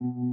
you